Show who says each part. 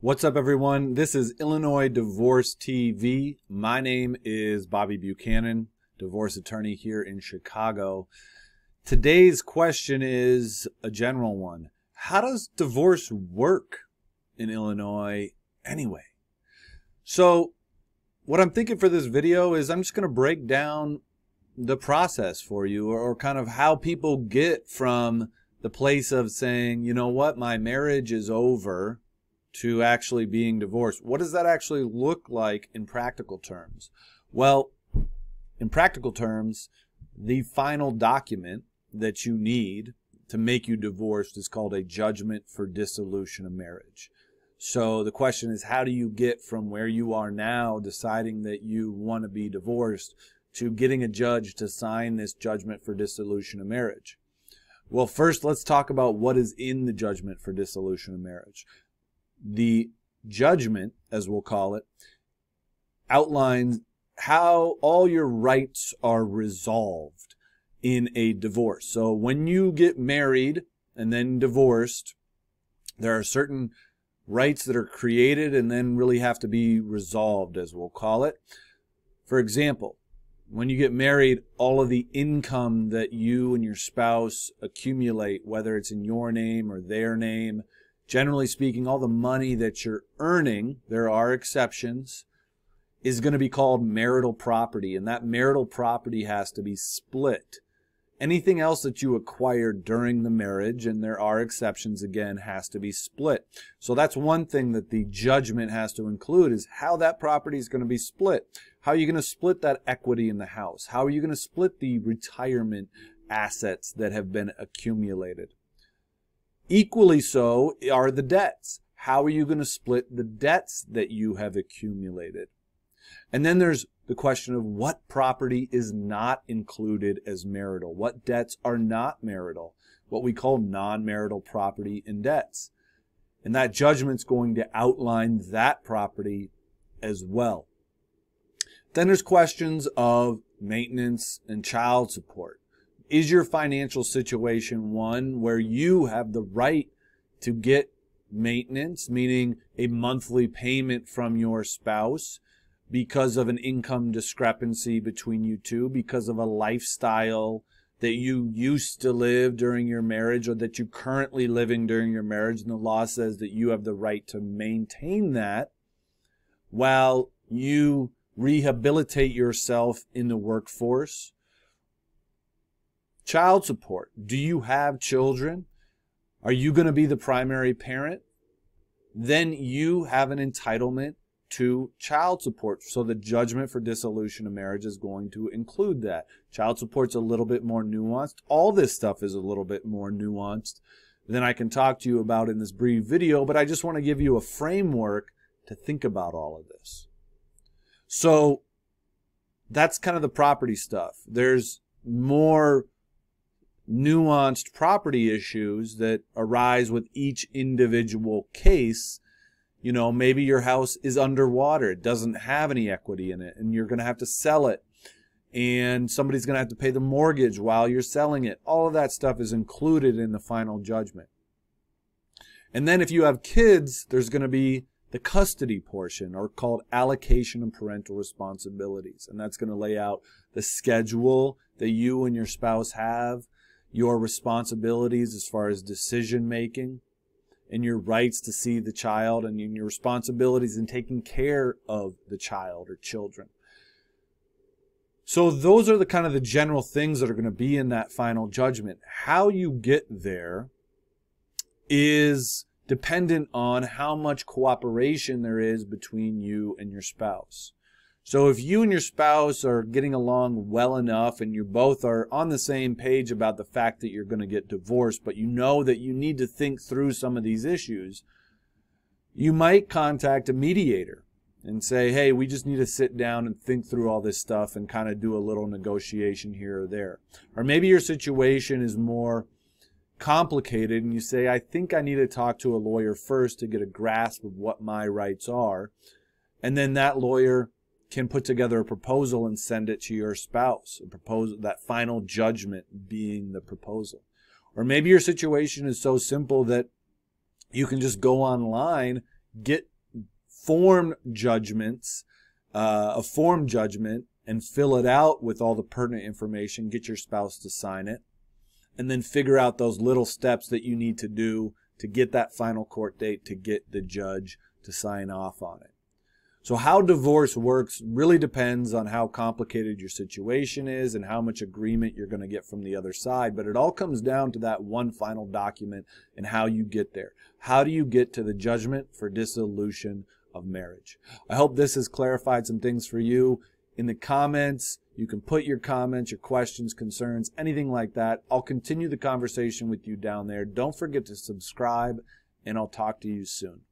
Speaker 1: What's up, everyone? This is Illinois Divorce TV. My name is Bobby Buchanan, divorce attorney here in Chicago. Today's question is a general one How does divorce work in Illinois anyway? So, what I'm thinking for this video is I'm just going to break down the process for you or, or kind of how people get from the place of saying, you know what, my marriage is over to actually being divorced. What does that actually look like in practical terms? Well, in practical terms, the final document that you need to make you divorced is called a judgment for dissolution of marriage. So the question is, how do you get from where you are now, deciding that you want to be divorced, to getting a judge to sign this judgment for dissolution of marriage? Well, first, let's talk about what is in the judgment for dissolution of marriage the judgment, as we'll call it, outlines how all your rights are resolved in a divorce. So when you get married and then divorced, there are certain rights that are created and then really have to be resolved, as we'll call it. For example, when you get married, all of the income that you and your spouse accumulate, whether it's in your name or their name, generally speaking, all the money that you're earning, there are exceptions, is going to be called marital property. And that marital property has to be split. Anything else that you acquire during the marriage, and there are exceptions again, has to be split. So that's one thing that the judgment has to include is how that property is going to be split. How are you going to split that equity in the house? How are you going to split the retirement assets that have been accumulated? Equally so are the debts. How are you going to split the debts that you have accumulated? And then there's the question of what property is not included as marital, what debts are not marital, what we call non marital property and debts. And that judgment's going to outline that property as well. Then there's questions of maintenance and child support. Is your financial situation one where you have the right to get maintenance, meaning a monthly payment from your spouse because of an income discrepancy between you two, because of a lifestyle that you used to live during your marriage or that you're currently living during your marriage, and the law says that you have the right to maintain that while you rehabilitate yourself in the workforce Child support. Do you have children? Are you going to be the primary parent? Then you have an entitlement to child support. So the judgment for dissolution of marriage is going to include that. Child support's a little bit more nuanced. All this stuff is a little bit more nuanced than I can talk to you about in this brief video, but I just want to give you a framework to think about all of this. So that's kind of the property stuff. There's more nuanced property issues that arise with each individual case. You know, maybe your house is underwater, it doesn't have any equity in it, and you're going to have to sell it. And somebody's going to have to pay the mortgage while you're selling it. All of that stuff is included in the final judgment. And then if you have kids, there's going to be the custody portion, or called allocation of parental responsibilities. And that's going to lay out the schedule that you and your spouse have your responsibilities as far as decision making and your rights to see the child and your responsibilities in taking care of the child or children. So those are the kind of the general things that are going to be in that final judgment. How you get there is dependent on how much cooperation there is between you and your spouse. So if you and your spouse are getting along well enough and you both are on the same page about the fact that you're going to get divorced, but you know that you need to think through some of these issues, you might contact a mediator and say, hey, we just need to sit down and think through all this stuff and kind of do a little negotiation here or there. Or maybe your situation is more complicated and you say, I think I need to talk to a lawyer first to get a grasp of what my rights are. And then that lawyer can put together a proposal and send it to your spouse. A proposal, that final judgment being the proposal. Or maybe your situation is so simple that you can just go online, get form judgments, uh, a form judgment, and fill it out with all the pertinent information. Get your spouse to sign it. And then figure out those little steps that you need to do to get that final court date to get the judge to sign off on it. So how divorce works really depends on how complicated your situation is and how much agreement you're going to get from the other side. But it all comes down to that one final document and how you get there. How do you get to the judgment for dissolution of marriage? I hope this has clarified some things for you. In the comments, you can put your comments, your questions, concerns, anything like that. I'll continue the conversation with you down there. Don't forget to subscribe and I'll talk to you soon.